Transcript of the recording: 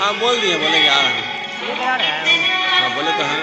हाँ बोल दिए बोले कि आ रहे हैं। हाँ बोले तो हम